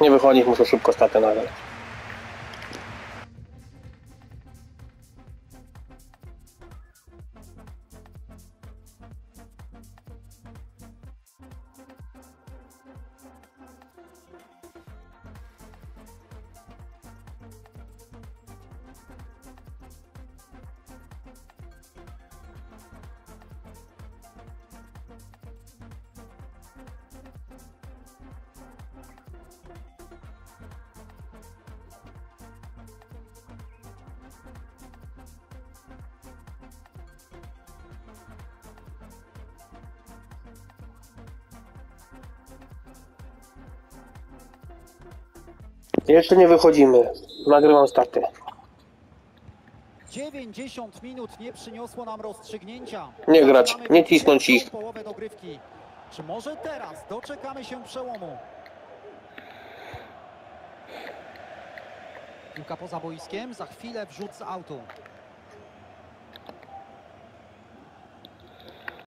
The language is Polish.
Nie wychodzić, muszę szybko statę nagrać. Jeszcze nie wychodzimy. Nagrywam staty. 90 minut nie przyniosło nam rozstrzygnięcia. Nie grać, nie cisnąć ich. połowę dogrywki. Czy może teraz doczekamy się przełomu? Piłka poza boiskiem, za chwilę wrzut z autu.